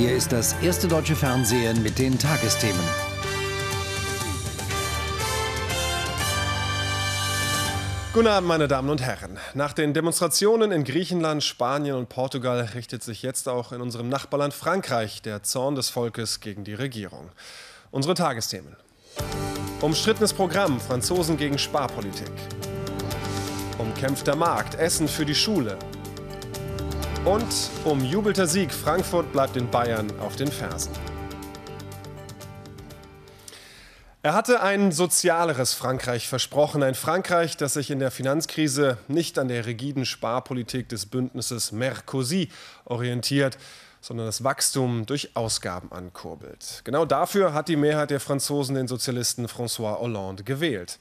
Hier ist das erste deutsche Fernsehen mit den Tagesthemen. Guten Abend, meine Damen und Herren. Nach den Demonstrationen in Griechenland, Spanien und Portugal richtet sich jetzt auch in unserem Nachbarland Frankreich der Zorn des Volkes gegen die Regierung. Unsere Tagesthemen. Umstrittenes Programm, Franzosen gegen Sparpolitik. Umkämpfter Markt, Essen für die Schule. Und umjubelter Sieg, Frankfurt bleibt in Bayern auf den Fersen. Er hatte ein sozialeres Frankreich versprochen, ein Frankreich, das sich in der Finanzkrise nicht an der rigiden Sparpolitik des Bündnisses Mercosi orientiert, sondern das Wachstum durch Ausgaben ankurbelt. Genau dafür hat die Mehrheit der Franzosen den Sozialisten François Hollande gewählt.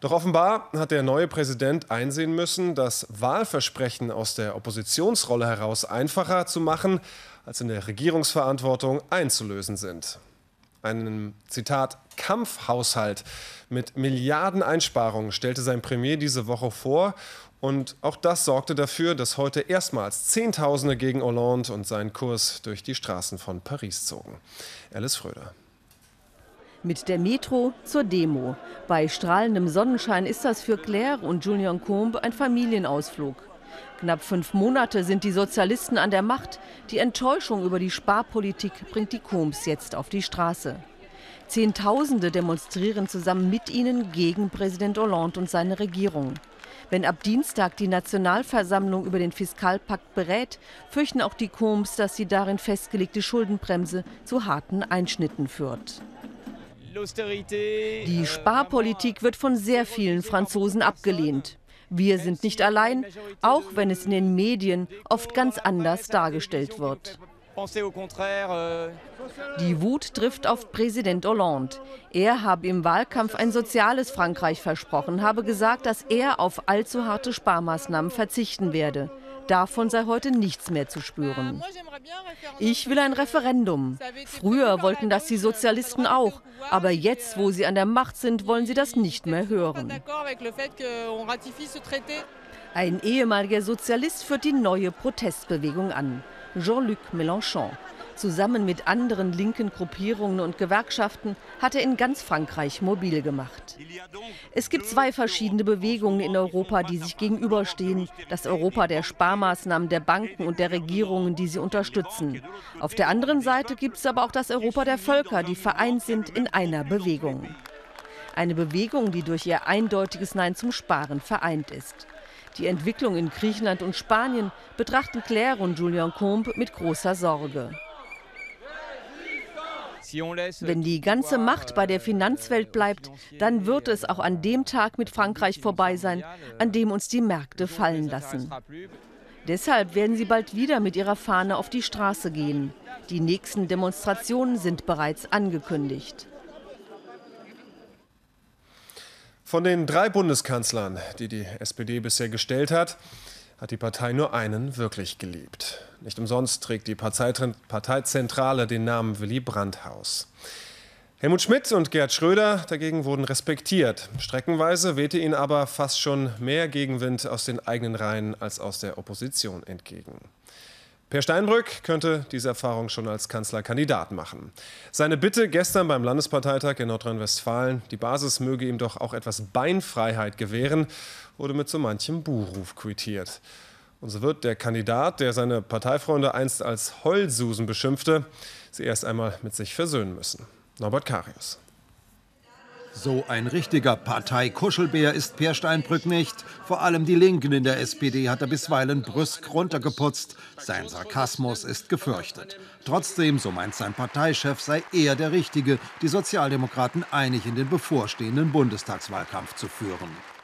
Doch offenbar hat der neue Präsident einsehen müssen, dass Wahlversprechen aus der Oppositionsrolle heraus einfacher zu machen als in der Regierungsverantwortung einzulösen sind einen Zitat Kampfhaushalt mit Milliarden Einsparungen stellte sein Premier diese Woche vor. Und auch das sorgte dafür, dass heute erstmals Zehntausende gegen Hollande und seinen Kurs durch die Straßen von Paris zogen. Alice Fröder. Mit der Metro zur Demo. Bei strahlendem Sonnenschein ist das für Claire und Julien Combe ein Familienausflug. Knapp fünf Monate sind die Sozialisten an der Macht. Die Enttäuschung über die Sparpolitik bringt die Combes jetzt auf die Straße. Zehntausende demonstrieren zusammen mit ihnen gegen Präsident Hollande und seine Regierung. Wenn ab Dienstag die Nationalversammlung über den Fiskalpakt berät, fürchten auch die Combes, dass die darin festgelegte Schuldenbremse zu harten Einschnitten führt. Die Sparpolitik wird von sehr vielen Franzosen abgelehnt. Wir sind nicht allein, auch wenn es in den Medien oft ganz anders dargestellt wird. Die Wut trifft auf Präsident Hollande. Er habe im Wahlkampf ein soziales Frankreich versprochen, habe gesagt, dass er auf allzu harte Sparmaßnahmen verzichten werde. Davon sei heute nichts mehr zu spüren. Ich will ein Referendum. Früher wollten das die Sozialisten auch, aber jetzt, wo sie an der Macht sind, wollen sie das nicht mehr hören. Ein ehemaliger Sozialist führt die neue Protestbewegung an. Jean-Luc Mélenchon. Zusammen mit anderen linken Gruppierungen und Gewerkschaften hat er in ganz Frankreich mobil gemacht. Es gibt zwei verschiedene Bewegungen in Europa, die sich gegenüberstehen. Das Europa der Sparmaßnahmen der Banken und der Regierungen, die sie unterstützen. Auf der anderen Seite gibt es aber auch das Europa der Völker, die vereint sind in einer Bewegung. Eine Bewegung, die durch ihr eindeutiges Nein zum Sparen vereint ist. Die Entwicklung in Griechenland und Spanien betrachten Claire und Julien Combe mit großer Sorge. Wenn die ganze Macht bei der Finanzwelt bleibt, dann wird es auch an dem Tag mit Frankreich vorbei sein, an dem uns die Märkte fallen lassen. Deshalb werden sie bald wieder mit ihrer Fahne auf die Straße gehen. Die nächsten Demonstrationen sind bereits angekündigt. Von den drei Bundeskanzlern, die die SPD bisher gestellt hat, hat die Partei nur einen wirklich geliebt. Nicht umsonst trägt die Parteizentrale den Namen Willy Brandt-Haus. Helmut Schmidt und Gerd Schröder dagegen wurden respektiert. Streckenweise wehte ihnen aber fast schon mehr Gegenwind aus den eigenen Reihen als aus der Opposition entgegen. Per Steinbrück könnte diese Erfahrung schon als Kanzlerkandidat machen. Seine Bitte gestern beim Landesparteitag in Nordrhein-Westfalen, die Basis möge ihm doch auch etwas Beinfreiheit gewähren, wurde mit so manchem Buhruf quittiert. Und so wird der Kandidat, der seine Parteifreunde einst als Heulsusen beschimpfte, sie erst einmal mit sich versöhnen müssen. Norbert Karius. So ein richtiger Parteikuschelbär ist Peer Steinbrück nicht. Vor allem die Linken in der SPD hat er bisweilen brüsk runtergeputzt. Sein Sarkasmus ist gefürchtet. Trotzdem, so meint sein Parteichef, sei er der Richtige, die Sozialdemokraten einig in den bevorstehenden Bundestagswahlkampf zu führen.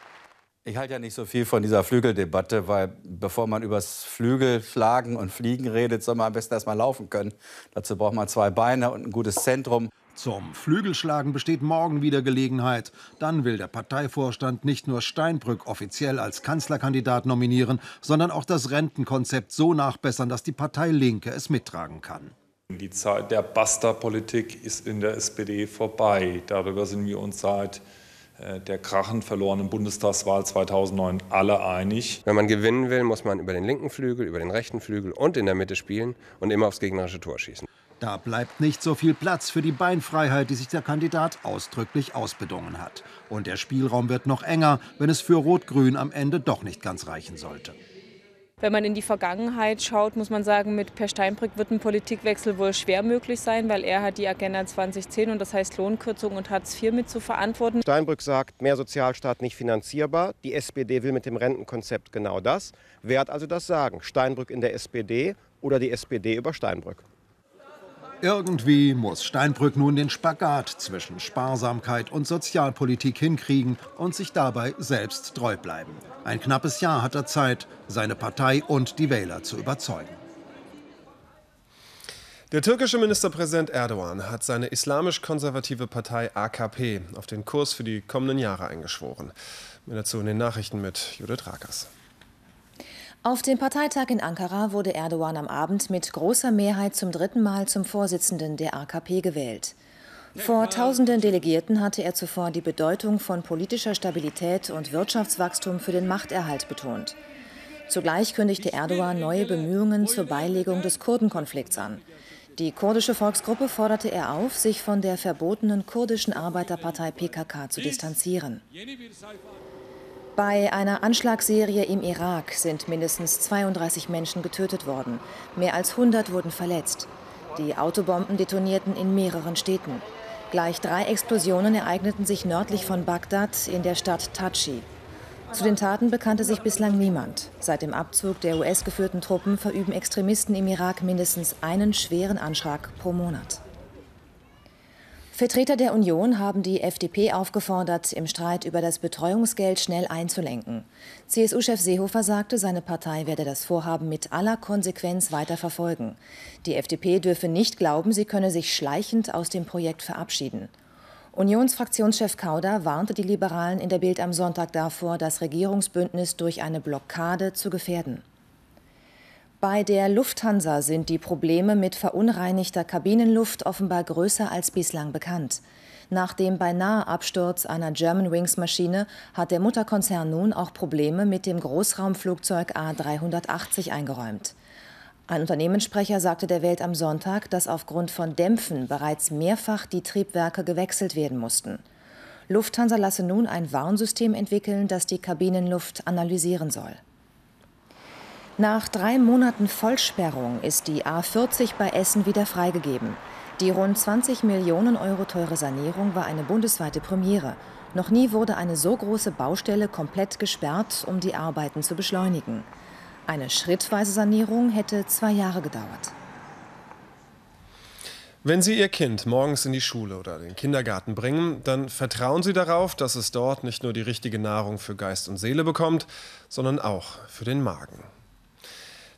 Ich halte ja nicht so viel von dieser Flügeldebatte, weil bevor man übers Flügelschlagen und Fliegen redet, soll man am besten erst mal laufen können. Dazu braucht man zwei Beine und ein gutes Zentrum. Zum Flügelschlagen besteht morgen wieder Gelegenheit. Dann will der Parteivorstand nicht nur Steinbrück offiziell als Kanzlerkandidat nominieren, sondern auch das Rentenkonzept so nachbessern, dass die Partei Linke es mittragen kann. Die Zeit der Basta-Politik ist in der SPD vorbei. Darüber sind wir uns seit der krachend verlorenen Bundestagswahl 2009 alle einig. Wenn man gewinnen will, muss man über den linken Flügel, über den rechten Flügel und in der Mitte spielen und immer aufs gegnerische Tor schießen. Da bleibt nicht so viel Platz für die Beinfreiheit, die sich der Kandidat ausdrücklich ausbedungen hat. Und der Spielraum wird noch enger, wenn es für Rot-Grün am Ende doch nicht ganz reichen sollte. Wenn man in die Vergangenheit schaut, muss man sagen, mit Per Steinbrück wird ein Politikwechsel wohl schwer möglich sein, weil er hat die Agenda 2010 und das heißt Lohnkürzung und Hartz IV mit zu verantworten. Steinbrück sagt, mehr Sozialstaat nicht finanzierbar. Die SPD will mit dem Rentenkonzept genau das. Wer hat also das Sagen? Steinbrück in der SPD oder die SPD über Steinbrück? Irgendwie muss Steinbrück nun den Spagat zwischen Sparsamkeit und Sozialpolitik hinkriegen und sich dabei selbst treu bleiben. Ein knappes Jahr hat er Zeit, seine Partei und die Wähler zu überzeugen. Der türkische Ministerpräsident Erdogan hat seine islamisch-konservative Partei AKP auf den Kurs für die kommenden Jahre eingeschworen. Mehr dazu in den Nachrichten mit Judith Rakers. Auf dem Parteitag in Ankara wurde Erdogan am Abend mit großer Mehrheit zum dritten Mal zum Vorsitzenden der AKP gewählt. Vor tausenden Delegierten hatte er zuvor die Bedeutung von politischer Stabilität und Wirtschaftswachstum für den Machterhalt betont. Zugleich kündigte Erdogan neue Bemühungen zur Beilegung des Kurdenkonflikts an. Die kurdische Volksgruppe forderte er auf, sich von der verbotenen kurdischen Arbeiterpartei PKK zu distanzieren. Bei einer Anschlagsserie im Irak sind mindestens 32 Menschen getötet worden. Mehr als 100 wurden verletzt. Die Autobomben detonierten in mehreren Städten. Gleich drei Explosionen ereigneten sich nördlich von Bagdad in der Stadt Tachi. Zu den Taten bekannte sich bislang niemand. Seit dem Abzug der US-geführten Truppen verüben Extremisten im Irak mindestens einen schweren Anschlag pro Monat. Vertreter der Union haben die FDP aufgefordert, im Streit über das Betreuungsgeld schnell einzulenken. CSU-Chef Seehofer sagte, seine Partei werde das Vorhaben mit aller Konsequenz weiter verfolgen. Die FDP dürfe nicht glauben, sie könne sich schleichend aus dem Projekt verabschieden. Unionsfraktionschef Kauder warnte die Liberalen in der Bild am Sonntag davor, das Regierungsbündnis durch eine Blockade zu gefährden. Bei der Lufthansa sind die Probleme mit verunreinigter Kabinenluft offenbar größer als bislang bekannt. Nach dem beinahe Absturz einer Germanwings-Maschine hat der Mutterkonzern nun auch Probleme mit dem Großraumflugzeug A380 eingeräumt. Ein Unternehmenssprecher sagte der Welt am Sonntag, dass aufgrund von Dämpfen bereits mehrfach die Triebwerke gewechselt werden mussten. Lufthansa lasse nun ein Warnsystem entwickeln, das die Kabinenluft analysieren soll. Nach drei Monaten Vollsperrung ist die A40 bei Essen wieder freigegeben. Die rund 20 Millionen Euro teure Sanierung war eine bundesweite Premiere. Noch nie wurde eine so große Baustelle komplett gesperrt, um die Arbeiten zu beschleunigen. Eine schrittweise Sanierung hätte zwei Jahre gedauert. Wenn Sie Ihr Kind morgens in die Schule oder den Kindergarten bringen, dann vertrauen Sie darauf, dass es dort nicht nur die richtige Nahrung für Geist und Seele bekommt, sondern auch für den Magen.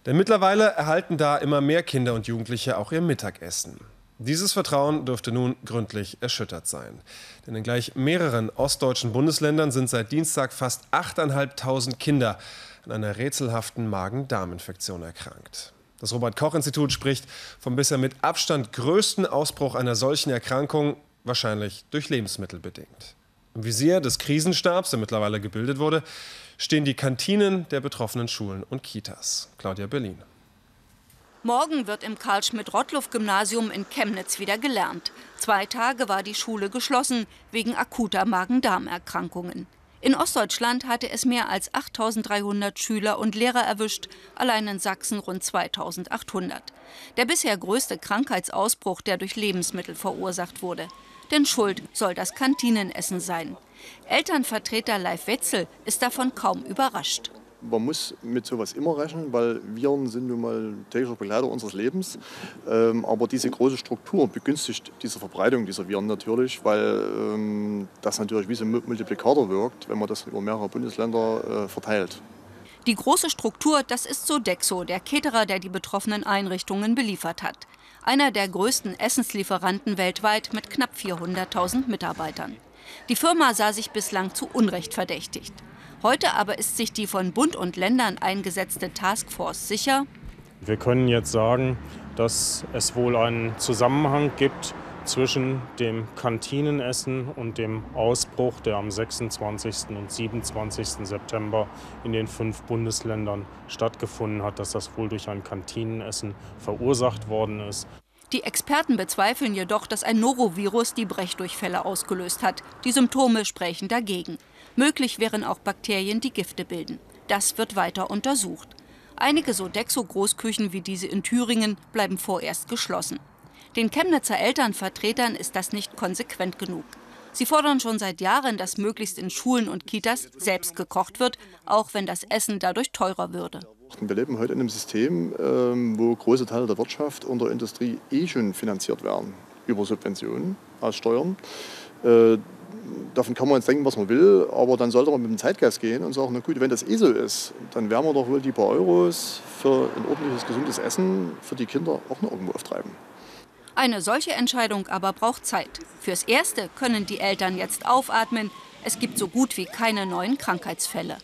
Denn mittlerweile erhalten da immer mehr Kinder und Jugendliche auch ihr Mittagessen. Dieses Vertrauen dürfte nun gründlich erschüttert sein. Denn in gleich mehreren ostdeutschen Bundesländern sind seit Dienstag fast 8.500 Kinder an einer rätselhaften Magen-Darm-Infektion erkrankt. Das Robert-Koch-Institut spricht vom bisher mit Abstand größten Ausbruch einer solchen Erkrankung, wahrscheinlich durch Lebensmittel bedingt. Im Visier des Krisenstabs, der mittlerweile gebildet wurde, stehen die Kantinen der betroffenen Schulen und Kitas. Claudia Berlin. Morgen wird im Karl-Schmidt-Rottluff-Gymnasium in Chemnitz wieder gelernt. Zwei Tage war die Schule geschlossen wegen akuter Magen-Darm-Erkrankungen. In Ostdeutschland hatte es mehr als 8300 Schüler und Lehrer erwischt, allein in Sachsen rund 2800. Der bisher größte Krankheitsausbruch, der durch Lebensmittel verursacht wurde. Denn Schuld soll das Kantinenessen sein. Elternvertreter Leif Wetzel ist davon kaum überrascht. Man muss mit sowas immer rechnen, weil Viren sind nun mal täglicher Begleiter unseres Lebens. Ähm, aber diese große Struktur begünstigt diese Verbreitung dieser Viren natürlich, weil ähm, das natürlich wie so ein Multiplikator wirkt, wenn man das über mehrere Bundesländer äh, verteilt. Die große Struktur, das ist Sodexo, der Caterer, der die betroffenen Einrichtungen beliefert hat. Einer der größten Essenslieferanten weltweit mit knapp 400.000 Mitarbeitern. Die Firma sah sich bislang zu Unrecht verdächtigt. Heute aber ist sich die von Bund und Ländern eingesetzte Taskforce sicher. Wir können jetzt sagen, dass es wohl einen Zusammenhang gibt zwischen dem Kantinenessen und dem Ausbruch Ausbruch, der am 26. und 27. September in den fünf Bundesländern stattgefunden hat, dass das wohl durch ein Kantinenessen verursacht worden ist. Die Experten bezweifeln jedoch, dass ein Norovirus die Brechdurchfälle ausgelöst hat. Die Symptome sprechen dagegen. Möglich wären auch Bakterien, die Gifte bilden. Das wird weiter untersucht. Einige Sodexo-Großküchen wie diese in Thüringen bleiben vorerst geschlossen. Den Chemnitzer Elternvertretern ist das nicht konsequent genug. Sie fordern schon seit Jahren, dass möglichst in Schulen und Kitas selbst gekocht wird, auch wenn das Essen dadurch teurer würde. Wir leben heute in einem System, ähm, wo große Teile der Wirtschaft und der Industrie eh schon finanziert werden über Subventionen aus Steuern. Äh, davon kann man jetzt denken, was man will, aber dann sollte man mit dem Zeitgeist gehen und sagen, na gut, wenn das eh so ist, dann werden wir doch wohl die paar Euros für ein ordentliches, gesundes Essen für die Kinder auch noch irgendwo auftreiben. Eine solche Entscheidung aber braucht Zeit. Fürs Erste können die Eltern jetzt aufatmen. Es gibt so gut wie keine neuen Krankheitsfälle.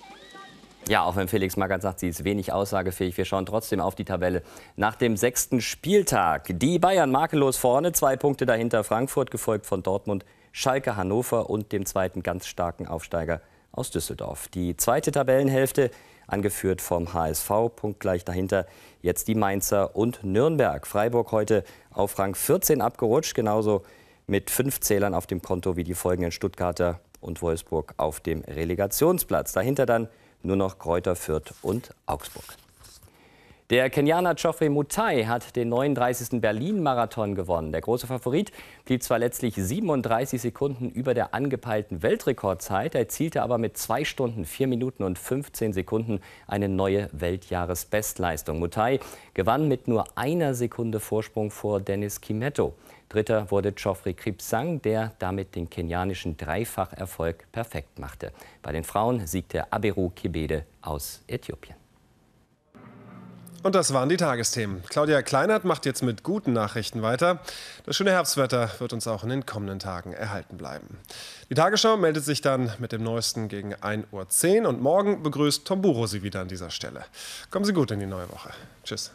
Ja, auch wenn Felix Magath sagt, sie ist wenig aussagefähig, wir schauen trotzdem auf die Tabelle. Nach dem sechsten Spieltag die Bayern makellos vorne, zwei Punkte dahinter Frankfurt, gefolgt von Dortmund, Schalke, Hannover und dem zweiten ganz starken Aufsteiger aus Düsseldorf. Die zweite Tabellenhälfte, angeführt vom HSV, punktgleich dahinter jetzt die Mainzer und Nürnberg. Freiburg heute auf Rang 14 abgerutscht, genauso mit fünf Zählern auf dem Konto wie die folgenden Stuttgarter und Wolfsburg auf dem Relegationsplatz. Dahinter dann nur noch Kräuter Fürth und Augsburg. Der Kenianer Geoffrey Mutai hat den 39. Berlin-Marathon gewonnen. Der große Favorit blieb zwar letztlich 37 Sekunden über der angepeilten Weltrekordzeit, erzielte aber mit 2 Stunden, 4 Minuten und 15 Sekunden eine neue Weltjahresbestleistung. Mutai gewann mit nur einer Sekunde Vorsprung vor Dennis Kimetto. Dritter wurde Geoffrey Kripsang, der damit den kenianischen Dreifacherfolg perfekt machte. Bei den Frauen siegte Aberu Kibede aus Äthiopien. Und das waren die Tagesthemen. Claudia Kleinert macht jetzt mit guten Nachrichten weiter. Das schöne Herbstwetter wird uns auch in den kommenden Tagen erhalten bleiben. Die Tagesschau meldet sich dann mit dem Neuesten gegen 1.10 Uhr und morgen begrüßt Tom Buro Sie wieder an dieser Stelle. Kommen Sie gut in die neue Woche. Tschüss.